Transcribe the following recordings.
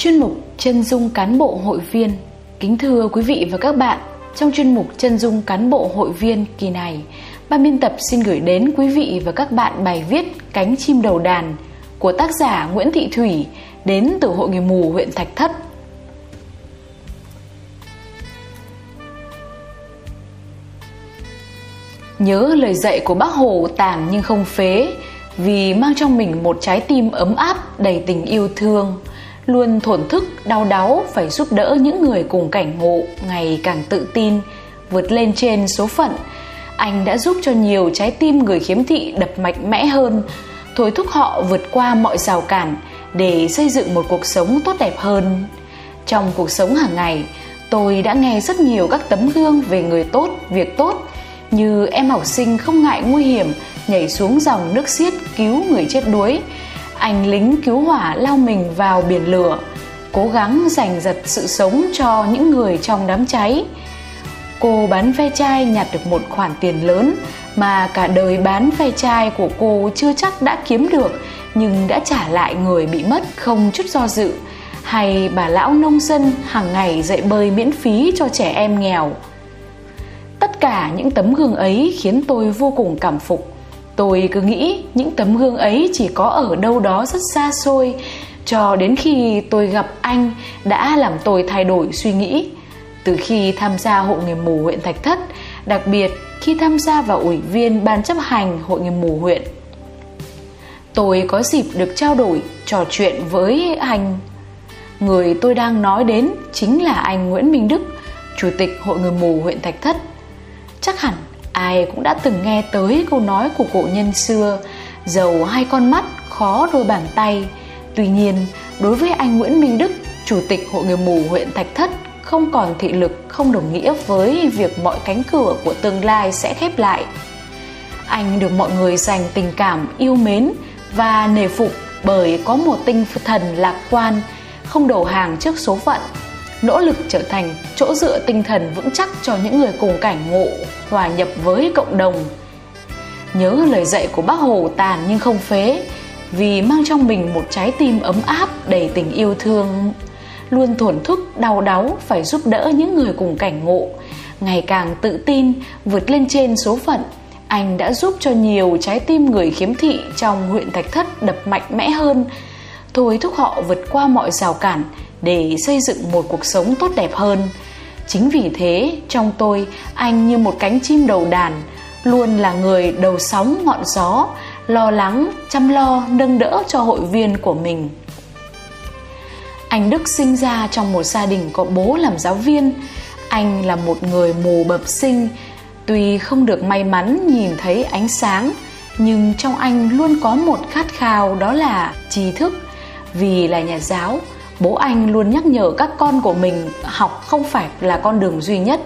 Chuyên mục Chân dung cán bộ hội viên. Kính thưa quý vị và các bạn, Trong chuyên mục Chân dung cán bộ hội viên kỳ này, Ban biên tập xin gửi đến quý vị và các bạn bài viết Cánh chim đầu đàn của tác giả Nguyễn Thị Thủy đến từ Hội Người Mù, huyện Thạch Thất. Nhớ lời dạy của bác Hồ tàn nhưng không phế, Vì mang trong mình một trái tim ấm áp đầy tình yêu thương. Luôn thổn thức, đau đáu phải giúp đỡ những người cùng cảnh ngộ Ngày càng tự tin, vượt lên trên số phận. Anh đã giúp cho nhiều trái tim người khiếm thị đập mạnh mẽ hơn. Thôi thúc họ vượt qua mọi rào cản Để xây dựng một cuộc sống tốt đẹp hơn. Trong cuộc sống hàng ngày Tôi đã nghe rất nhiều các tấm gương về người tốt, việc tốt như em học sinh không ngại nguy hiểm nhảy xuống dòng nước xiết cứu người chết đuối anh lính cứu hỏa lao mình vào biển lửa, cố gắng giành giật sự sống cho những người trong đám cháy. Cô bán ve chai nhặt được một khoản tiền lớn mà cả đời bán ve chai của cô chưa chắc đã kiếm được, nhưng đã trả lại người bị mất không chút do dự. Hay bà lão nông dân hàng ngày dạy bơi miễn phí cho trẻ em nghèo. Tất cả những tấm gương ấy khiến tôi vô cùng cảm phục tôi cứ nghĩ những tấm gương ấy chỉ có ở đâu đó rất xa xôi. Cho đến khi tôi gặp anh, đã làm tôi thay đổi suy nghĩ. Từ khi tham gia hội người mù huyện thạch thất, đặc biệt khi tham gia vào ủy viên ban chấp hành hội người mù huyện. Tôi có dịp được trao đổi, trò chuyện với anh. Người tôi đang nói đến chính là anh nguyễn minh đức, chủ tịch hội người mù huyện thạch thất. Chắc hẳn ai cũng đã từng nghe tới câu nói của cổ nhân xưa, giàu hai con mắt, khó đôi bàn tay. Tuy nhiên, đối với anh nguyễn minh đức, chủ tịch hội người mù huyện thạch thất, không còn thị lực, không đồng nghĩa với việc mọi cánh cửa của tương lai sẽ khép lại. Anh được mọi người dành tình cảm, yêu mến và nề phục bởi có một tinh thần lạc quan, không đầu hàng trước số phận nỗ lực trở thành chỗ dựa tinh thần vững chắc cho những người cùng cảnh ngộ, hòa nhập với cộng đồng. Nhớ lời dạy của bác hồ tàn nhưng không phế, vì mang trong mình một trái tim ấm áp đầy tình yêu thương. Luôn thổn thức, đau đáu phải giúp đỡ những người cùng cảnh ngộ. Ngày càng tự tin, vượt lên trên số phận, anh đã giúp cho nhiều trái tim người khiếm thị trong huyện thạch thất đập mạnh mẽ hơn. Thôi thúc họ vượt qua mọi rào cản để xây dựng một cuộc sống tốt đẹp hơn. Chính vì thế, trong tôi, anh như một cánh chim đầu đàn, luôn là người đầu sóng ngọn gió, lo lắng, chăm lo, nâng đỡ cho hội viên của mình. Anh đức sinh ra trong một gia đình có bố làm giáo viên. Anh là một người mù bẩm sinh, tuy không được may mắn nhìn thấy ánh sáng, nhưng trong anh luôn có một khát khao đó là trí thức. Vì là nhà giáo bố anh luôn nhắc nhở các con của mình học không phải là con đường duy nhất,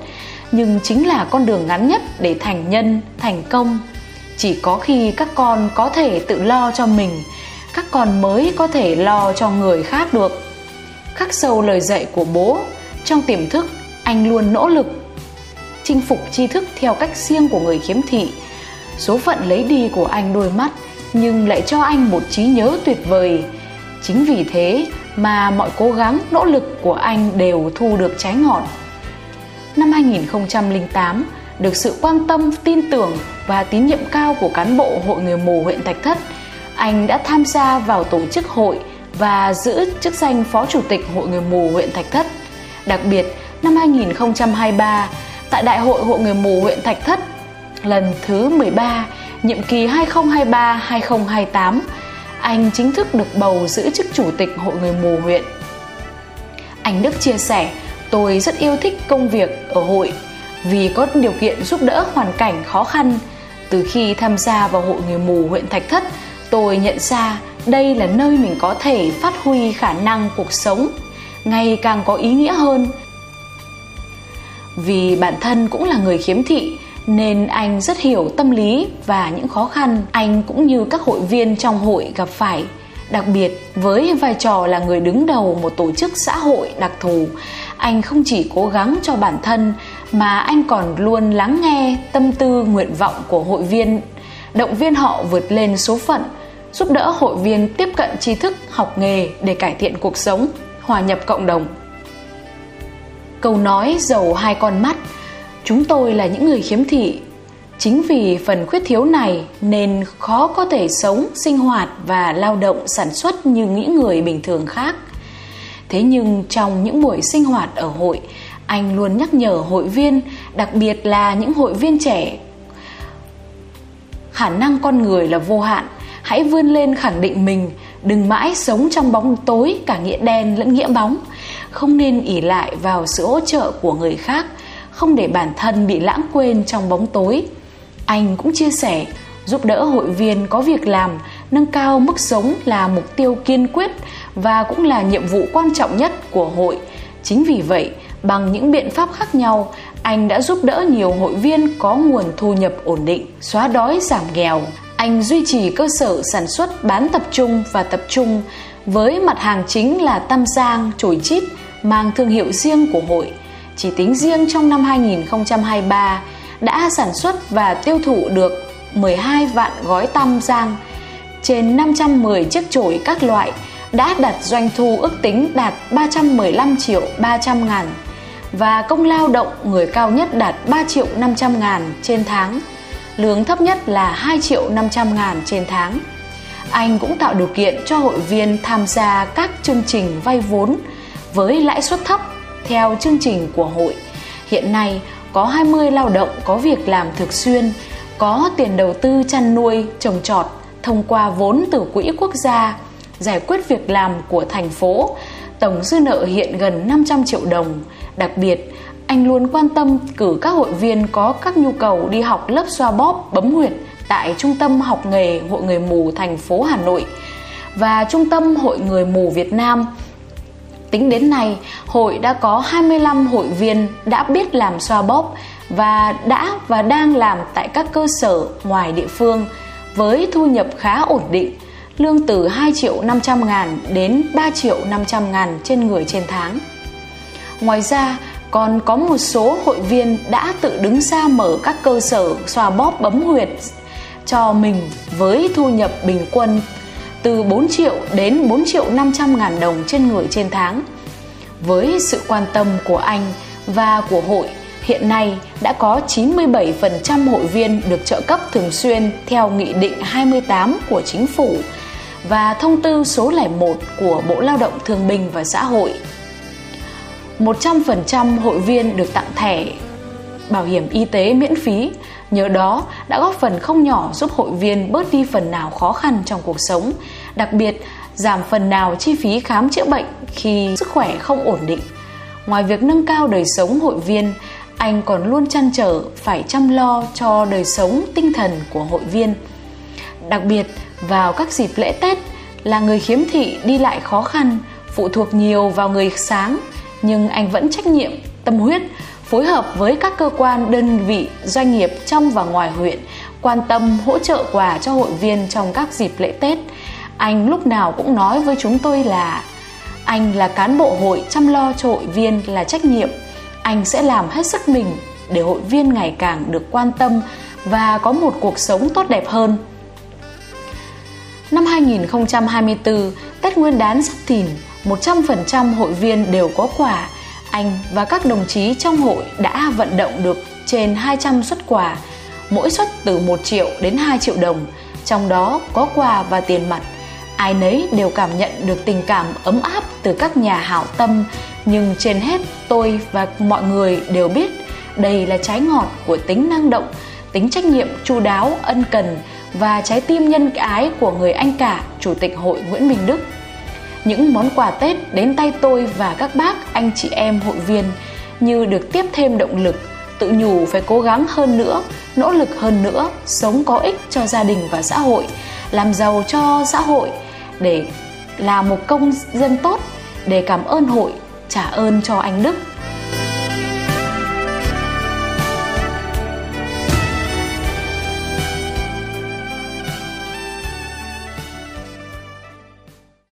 nhưng chính là con đường ngắn nhất để thành nhân, thành công. Chỉ có khi các con có thể tự lo cho mình, các con mới có thể lo cho người khác được. Khắc sâu lời dạy của bố, trong tiềm thức, anh luôn nỗ lực chinh phục tri thức theo cách riêng của người khiếm thị. Số phận lấy đi của anh đôi mắt, nhưng lại cho anh một trí nhớ tuyệt vời. Chính vì thế mà mọi cố gắng nỗ lực của anh đều thu được trái ngọt. Năm 2008, được sự quan tâm, tin tưởng và tín nhiệm cao của cán bộ Hội Người Mù huyện Thạch Thất, anh đã tham gia vào tổ chức hội và giữ chức danh Phó Chủ tịch Hội Người Mù huyện Thạch Thất. Đặc biệt, năm 2023, tại Đại hội Hội Người Mù huyện Thạch Thất lần thứ 13, nhiệm kỳ 2023-2028, anh chính thức được bầu giữ chức chủ tịch hội người mù huyện. Anh Đức chia sẻ, tôi rất yêu thích công việc ở hội vì có điều kiện giúp đỡ hoàn cảnh khó khăn. Từ khi tham gia vào hội người mù huyện Thạch Thất, tôi nhận ra đây là nơi mình có thể phát huy khả năng cuộc sống ngày càng có ý nghĩa hơn. Vì bản thân cũng là người khiếm thị nên anh rất hiểu tâm lý và những khó khăn anh cũng như các hội viên trong hội gặp phải đặc biệt với vai trò là người đứng đầu một tổ chức xã hội đặc thù anh không chỉ cố gắng cho bản thân mà anh còn luôn lắng nghe tâm tư nguyện vọng của hội viên động viên họ vượt lên số phận giúp đỡ hội viên tiếp cận tri thức học nghề để cải thiện cuộc sống hòa nhập cộng đồng. Câu nói giàu hai con mắt, chúng tôi là những người khiếm thị. Chính vì phần khuyết thiếu này nên khó có thể sống, sinh hoạt và lao động sản xuất như những người bình thường khác. Thế nhưng trong những buổi sinh hoạt ở hội, anh luôn nhắc nhở hội viên, đặc biệt là những hội viên trẻ khả năng con người là vô hạn hãy vươn lên khẳng định mình đừng mãi sống trong bóng tối cả nghĩa đen lẫn nghĩa bóng không nên ỉ lại vào sự hỗ trợ của người khác không để bản thân bị lãng quên trong bóng tối. Anh cũng chia sẻ giúp đỡ hội viên có việc làm nâng cao mức sống là mục tiêu kiên quyết và cũng là nhiệm vụ quan trọng nhất của hội. Chính vì vậy bằng những biện pháp khác nhau anh đã giúp đỡ nhiều hội viên có nguồn thu nhập ổn định xóa đói giảm nghèo. Anh duy trì cơ sở sản xuất bán tập trung và tập trung với mặt hàng chính là tam giang, chổi chít mang thương hiệu riêng của hội. Chỉ tính riêng trong năm 2023 đã sản xuất và tiêu thụ được 12 vạn gói tam giang, trên 510 chiếc chổi các loại đã đạt doanh thu ước tính đạt 315 triệu 300 ngàn và công lao động người cao nhất đạt 3 triệu 500 ngàn trên tháng lương thấp nhất là 2 triệu 500 ngàn trên tháng. Anh cũng tạo điều kiện cho hội viên tham gia các chương trình vay vốn với lãi suất thấp theo chương trình của hội. Hiện nay có 20 lao động có việc làm thường xuyên, có tiền đầu tư chăn nuôi, trồng trọt thông qua vốn từ quỹ quốc gia, giải quyết việc làm của thành phố. Tổng dư nợ hiện gần 500 triệu đồng. Đặc biệt, anh luôn quan tâm cử các hội viên có các nhu cầu đi học lớp xoa bóp bấm huyệt tại Trung tâm học nghề Hội người mù thành phố Hà Nội và Trung tâm Hội người mù Việt Nam. Tính đến nay, hội đã có 25 hội viên đã biết làm xoa bóp và đã và đang làm tại các cơ sở ngoài địa phương với thu nhập khá ổn định, lương từ 2 triệu 500 ngàn đến 3 triệu 500 ngàn trên người trên tháng. Ngoài ra, còn có một số hội viên đã tự đứng ra mở các cơ sở xoa bóp bấm huyệt cho mình với thu nhập bình quân từ 4 triệu đến 4 triệu 500 ngàn đồng trên người trên tháng. Với sự quan tâm của anh và của hội, hiện nay đã có 97% hội viên được trợ cấp thường xuyên theo Nghị định 28 của Chính phủ và Thông tư số 01 của Bộ Lao động Thương binh và Xã hội 100% hội viên được tặng thẻ bảo hiểm y tế miễn phí, nhờ đó đã góp phần không nhỏ giúp hội viên bớt đi phần nào khó khăn trong cuộc sống, đặc biệt giảm phần nào chi phí khám chữa bệnh khi sức khỏe không ổn định. Ngoài việc nâng cao đời sống hội viên, anh còn luôn chăn trở phải chăm lo cho đời sống tinh thần của hội viên. Đặc biệt vào các dịp lễ Tết là người khiếm thị đi lại khó khăn, phụ thuộc nhiều vào người sáng nhưng anh vẫn trách nhiệm, tâm huyết phối hợp với các cơ quan, đơn vị, doanh nghiệp trong và ngoài huyện quan tâm hỗ trợ quà cho hội viên trong các dịp lễ Tết. Anh lúc nào cũng nói với chúng tôi là anh là cán bộ hội chăm lo cho hội viên là trách nhiệm. Anh sẽ làm hết sức mình để hội viên ngày càng được quan tâm và có một cuộc sống tốt đẹp hơn. Năm 2024, Tết Nguyên đán sắp Thìn, 100% hội viên đều có quà. Anh và các đồng chí trong hội đã vận động được trên 200 xuất quà, mỗi xuất từ 1 triệu đến 2 triệu đồng, trong đó có quà và tiền mặt. Ai nấy đều cảm nhận được tình cảm ấm áp từ các nhà hảo tâm, nhưng trên hết tôi và mọi người đều biết đây là trái ngọt của tính năng động, tính trách nhiệm chu đáo, ân cần và trái tim nhân ái của người anh cả Chủ tịch Hội Nguyễn Minh Đức những món quà Tết đến tay tôi và các bác, anh chị em hội viên như được tiếp thêm động lực, tự nhủ phải cố gắng hơn nữa, nỗ lực hơn nữa, sống có ích cho gia đình và xã hội, làm giàu cho xã hội để là một công dân tốt để cảm ơn hội, trả ơn cho anh Đức.